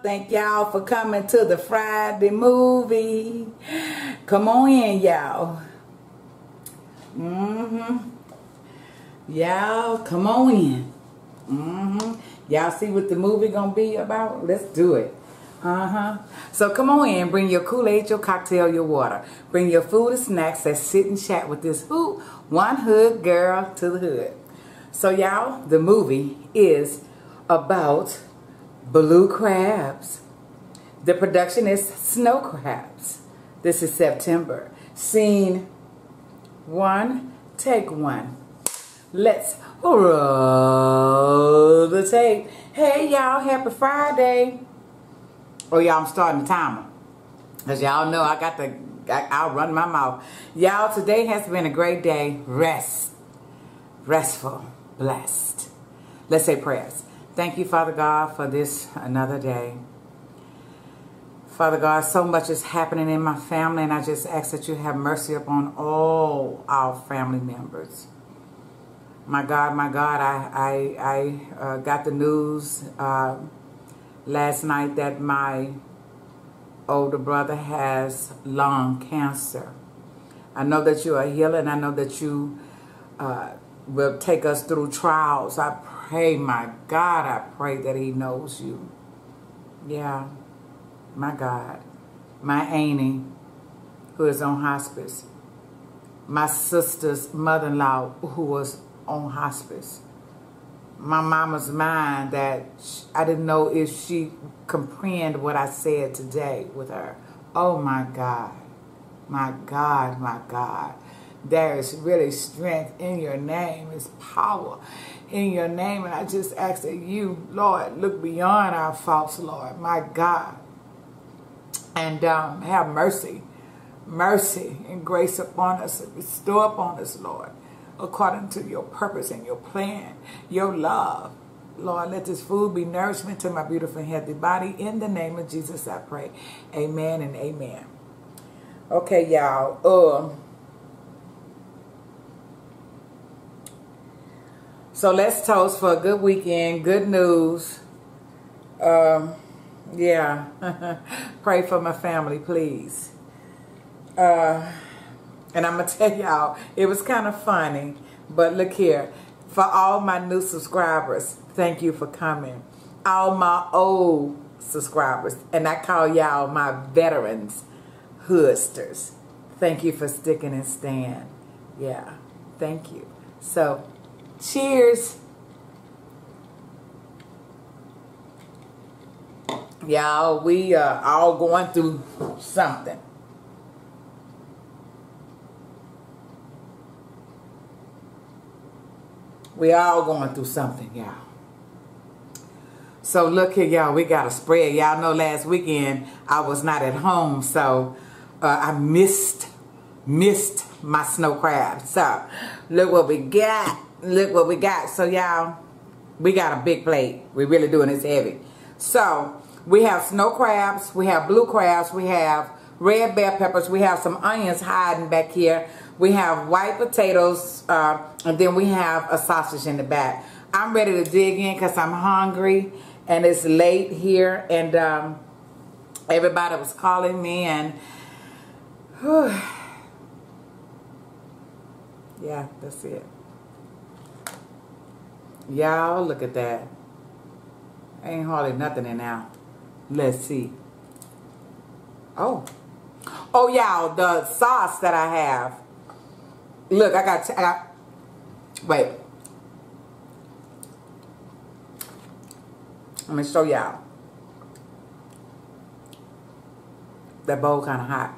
Thank y'all for coming to the Friday movie. Come on in, y'all. Mm-hmm. Y'all, come on in. Mm-hmm. Y'all see what the movie gonna be about? Let's do it. Uh-huh. So come on in, bring your Kool-Aid, your cocktail, your water. Bring your food and snacks and sit and chat with this who one hood girl to the hood. So y'all, the movie is about blue crabs. The production is snow crabs. This is September. Scene one, take one. Let's roll the tape. Hey y'all, happy Friday. Oh y'all, I'm starting the timer. Cause y'all know I got the, I, I'll run my mouth. Y'all, today has been a great day. Rest, restful, blessed. Let's say prayers. Thank you, Father God, for this another day. Father God, so much is happening in my family, and I just ask that you have mercy upon all our family members. My God, my God, I, I, I uh, got the news uh, last night that my older brother has lung cancer. I know that you are healing. I know that you uh, will take us through trials. I pray, my God, I pray that he knows you. Yeah, my God. My Annie, who is on hospice. My sister's mother-in-law, who was on hospice. My mama's mind that I didn't know if she comprehend what I said today with her. Oh, my God. My God, my God. There is really strength in your name. It's power in your name. And I just ask that you, Lord, look beyond our faults, Lord, my God. And um, have mercy, mercy and grace upon us and bestow upon us, Lord, according to your purpose and your plan, your love. Lord, let this food be nourishment to my beautiful and healthy body. In the name of Jesus, I pray. Amen and amen. Okay, y'all. Uh, So let's toast for a good weekend, good news. Um, yeah, pray for my family, please. Uh, and I'm going to tell y'all, it was kind of funny, but look here. For all my new subscribers, thank you for coming. All my old subscribers, and I call y'all my veterans, hoodsters. Thank you for sticking and staying. Yeah, thank you. So, Cheers. Y'all, we are all going through something. We all going through something, y'all. So look here, y'all. We got a spread. Y'all know last weekend I was not at home, so uh, I missed missed my snow crab. So look what we got look what we got. So y'all, we got a big plate. We really doing this heavy. So we have snow crabs, we have blue crabs, we have red bell peppers, we have some onions hiding back here. We have white potatoes, uh, and then we have a sausage in the back. I'm ready to dig in because I'm hungry and it's late here and um, everybody was calling me and whew, yeah, that's it. Y'all, look at that. Ain't hardly nothing in there. Let's see. Oh. Oh, y'all, the sauce that I have. Look, I got, I got, wait. Let me show y'all. That bowl kind of hot.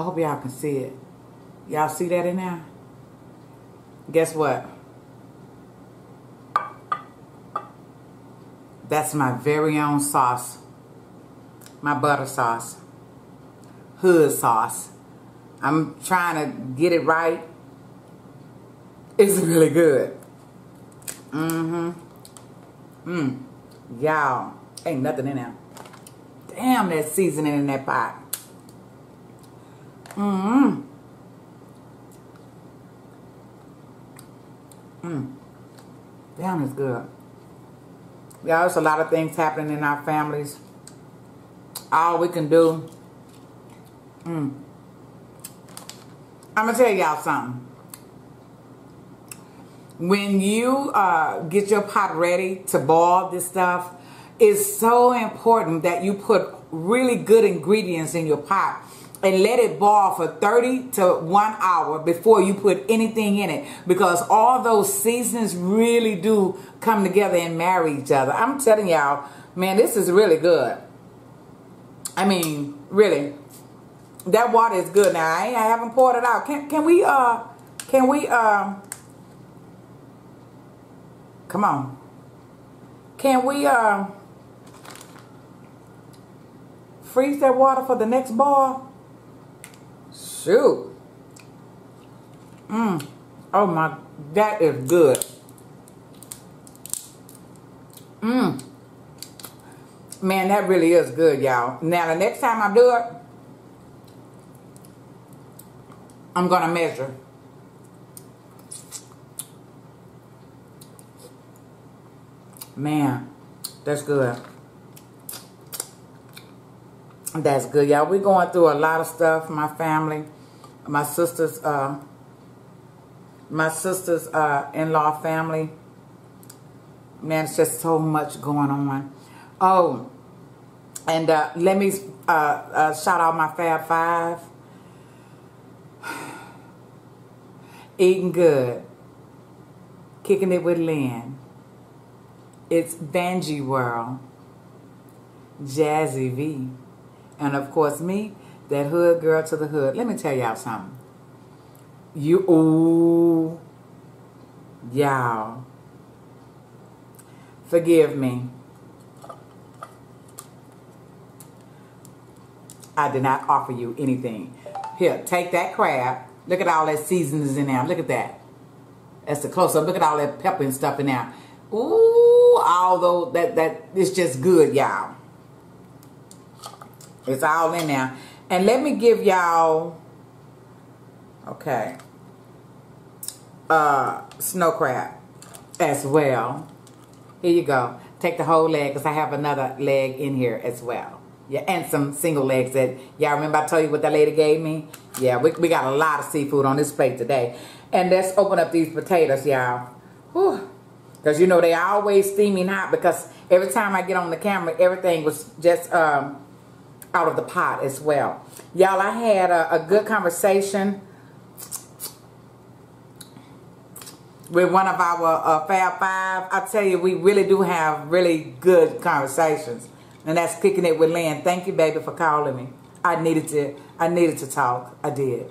I hope y'all can see it. Y'all see that in there? guess what? That's my very own sauce. My butter sauce. Hood sauce. I'm trying to get it right. It's really good. Mm-hmm. Mmm. Y'all. Ain't nothing in there. Damn that seasoning in that pot. Mm-hmm. Mmm. Damn, it's good. Yeah, there's a lot of things happening in our families. All we can do. Mm, I'm going to tell y'all something. When you uh, get your pot ready to boil this stuff, it's so important that you put really good ingredients in your pot and let it boil for 30 to 1 hour before you put anything in it because all those seasons really do come together and marry each other. I'm telling y'all, man, this is really good. I mean, really. That water is good now. I, I haven't poured it out. Can can we uh can we uh Come on. Can we uh freeze that water for the next boil? Shoot. Mmm. Oh my, that is good. Mmm. Man, that really is good, y'all. Now, the next time I do it, I'm going to measure. Man, that's good. That's good, y'all. We're going through a lot of stuff. My family, my sister's, uh, my sister's uh, in-law family. Man, it's just so much going on. Oh, and uh, let me uh, uh, shout out my Fab Five. Eating good. Kicking it with Lynn. It's Vangie World. Jazzy V. And of course me, that hood girl to the hood. Let me tell y'all something. You, ooh, y'all. Forgive me. I did not offer you anything. Here, take that crab. Look at all that seasonings in there. Look at that. That's the close up. Look at all that pepper and stuff in there. Ooh, although that that it's just good, y'all. It's all in there. And let me give y'all, okay, uh, snow crab as well. Here you go. Take the whole leg because I have another leg in here as well. Yeah, and some single legs that, y'all remember I told you what that lady gave me? Yeah, we, we got a lot of seafood on this plate today. And let's open up these potatoes, y'all. Because you know they always steaming hot because every time I get on the camera, everything was just um, out of the pot as well. Y'all, I had a, a good conversation with one of our uh, Fab Five. I tell you, we really do have really good conversations. And that's kicking it with Lynn. Thank you, baby, for calling me. I needed to, I needed to talk. I did.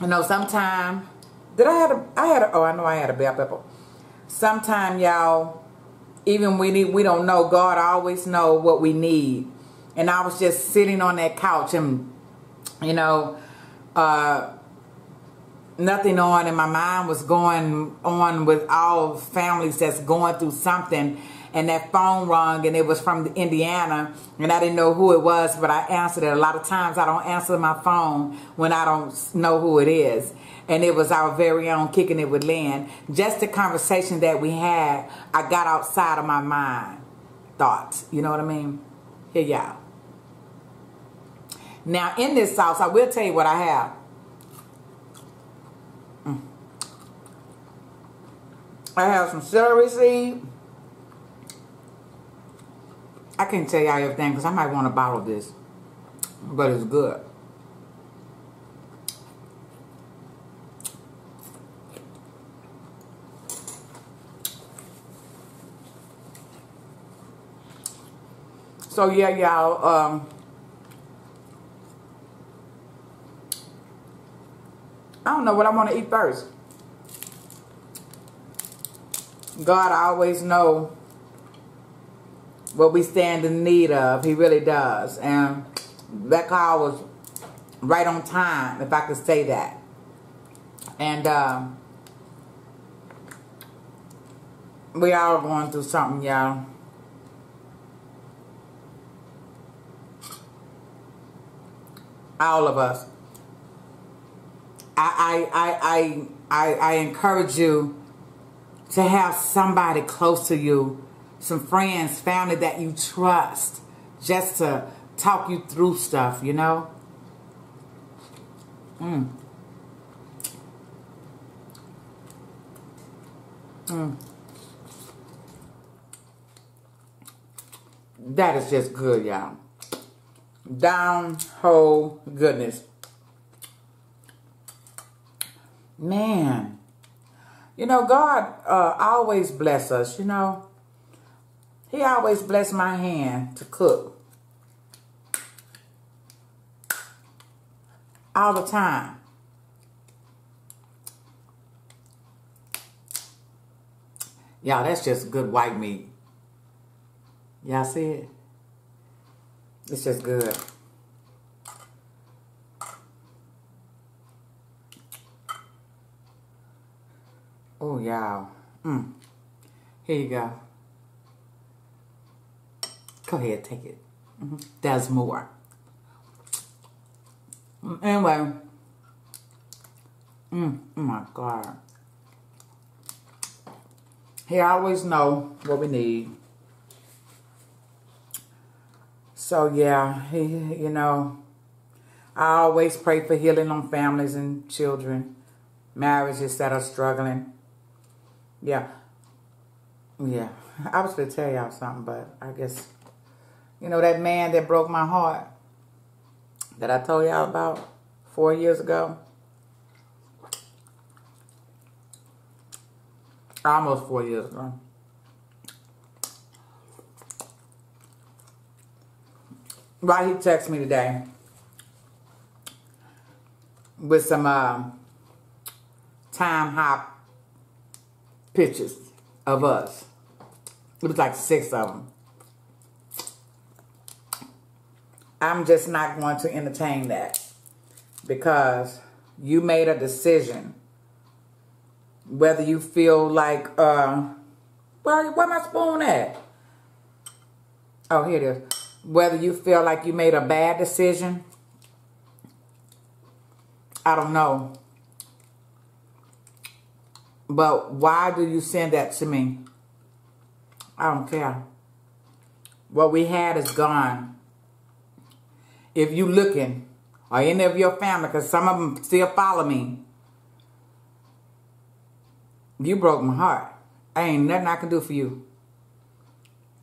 You know, sometime, did I had a, I had a, oh, I know I had a bell pepper. Sometime, y'all, even we need, we don't know, God always know what we need. And I was just sitting on that couch and, you know, uh, nothing on and my mind was going on with all families that's going through something and that phone rung and it was from Indiana and I didn't know who it was but I answered it. A lot of times I don't answer my phone when I don't know who it is and it was our very own Kicking It With Lynn. Just the conversation that we had, I got outside of my mind thoughts. You know what I mean? Here y'all. Now in this sauce, I will tell you what I have. Mm. I have some celery seed. I can't tell y'all everything because I might want to bottle this. But it's good. So yeah, y'all. Um, I don't know what I want to eat first. God I always know what we stand in need of. He really does. And that call was right on time, if I could say that. And um, we all going through something, y'all. all of us. I I I I I, encourage you to have somebody close to you, some friends, family that you trust, just to talk you through stuff, you know? Mm. Mm. That is just good, y'all. Down whole goodness. Man. You know, God uh, always bless us, you know. He always bless my hand to cook. All the time. Y'all, that's just good white meat. Y'all see it? It's just good. Oh, y'all. Mm. Here you go. Go ahead, take it. Mm -hmm. There's more. Anyway. Mm, oh my God. He always know what we need. So yeah, he, you know, I always pray for healing on families and children, marriages that are struggling. Yeah. Yeah. I was going to tell y'all something, but I guess, you know, that man that broke my heart that I told y'all about four years ago. Almost four years ago. Right, he texted me today with some uh, time hop pictures of us. It was like six of them. I'm just not going to entertain that because you made a decision whether you feel like uh where where my spoon at? Oh, here it is whether you feel like you made a bad decision. I don't know. But why do you send that to me? I don't care. What we had is gone. If you looking, or any of your family, because some of them still follow me, you broke my heart. ain't nothing I can do for you.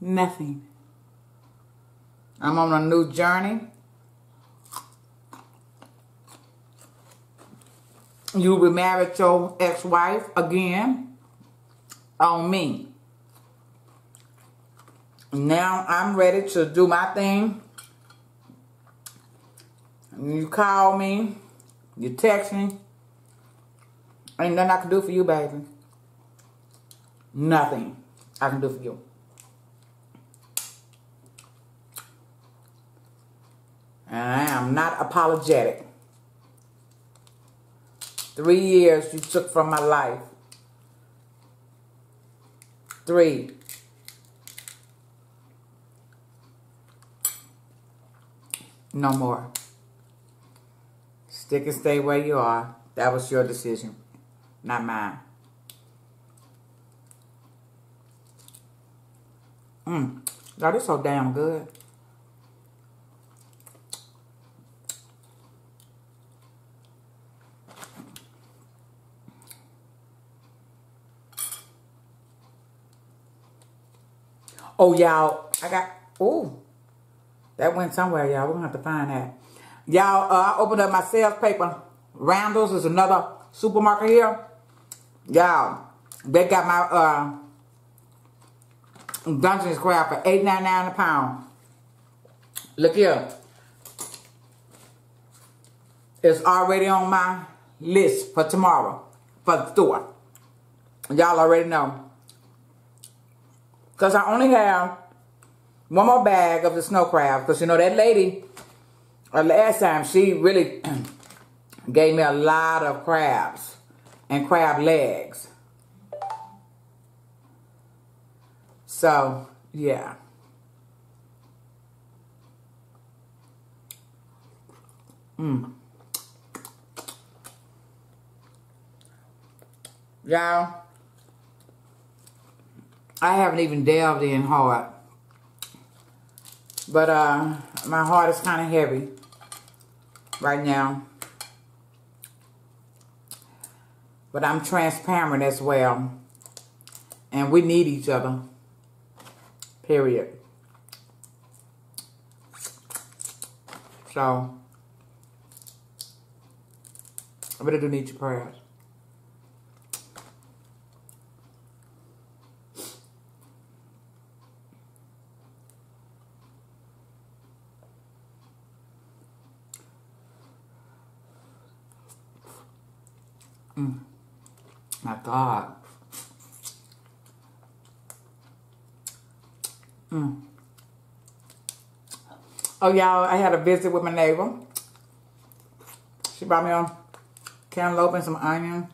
Nothing. I'm on a new journey. You marry your ex-wife again on me. Now I'm ready to do my thing. You call me, you text me. Ain't nothing I can do for you, baby. Nothing I can do for you. And I am not apologetic. Three years you took from my life. Three. No more. Stick and stay where you are. That was your decision, not mine. Mmm. That is so damn good. Oh, y'all, I got, oh, that went somewhere, y'all. We're going to have to find that. Y'all, uh, I opened up my sales paper. Randall's is another supermarket here. Y'all, they got my uh, Dungeness crab for eight ninety nine a pound. Look here. It's already on my list for tomorrow for the store. Y'all already know. Because I only have one more bag of the snow crab. Because, you know, that lady, uh, last time, she really gave me a lot of crabs and crab legs. So, yeah. Mmm. Y'all, I haven't even delved in hard. But uh, my heart is kind of heavy right now. But I'm transparent as well. And we need each other. Period. So, I really do need your prayers. Mm. My God. Mm. Oh, y'all, I had a visit with my neighbor. She brought me a cantaloupe and some onion,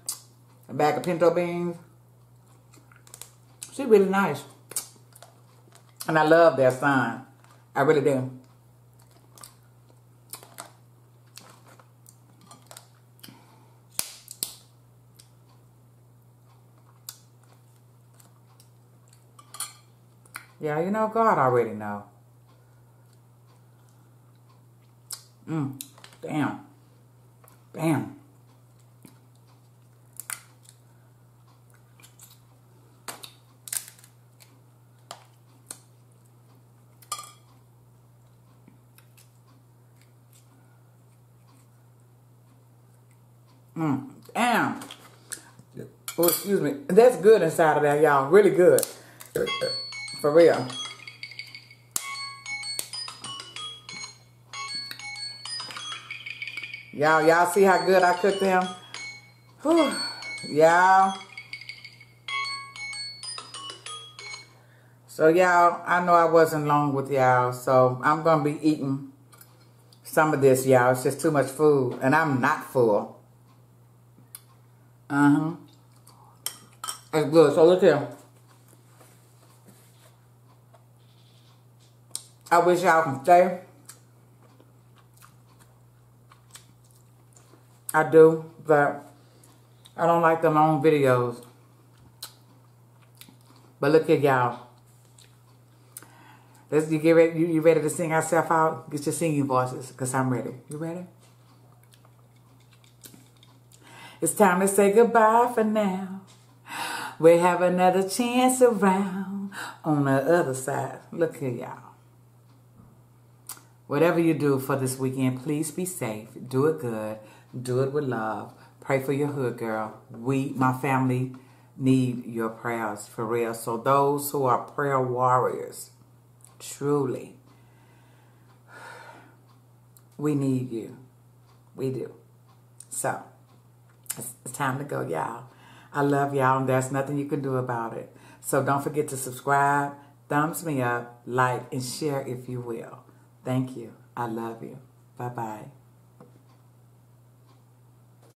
a bag of pinto beans. She's really nice. And I love their sign. I really do. Yeah, you know, God already know. Mm, damn. Damn. Mm, damn. Oh, excuse me. That's good inside of that, y'all. Really good. For real. Y'all, y'all see how good I cooked them? Y'all. So y'all, I know I wasn't long with y'all, so I'm going to be eating some of this, y'all. It's just too much food, and I'm not full. Uh-huh. It's good. So look here. I wish y'all can stay. I do, but I don't like the long videos. But look at y'all. Let's you get ready. You, you ready to sing ourselves out? Get your singing voices, cause I'm ready. You ready? It's time to say goodbye for now. We have another chance around on the other side. Look here, y'all. Whatever you do for this weekend, please be safe. Do it good. Do it with love. Pray for your hood, girl. We, my family, need your prayers for real. So those who are prayer warriors, truly, we need you. We do. So, it's, it's time to go, y'all. I love y'all, and there's nothing you can do about it. So don't forget to subscribe, thumbs me up, like, and share if you will. Thank you. I love you. Bye-bye.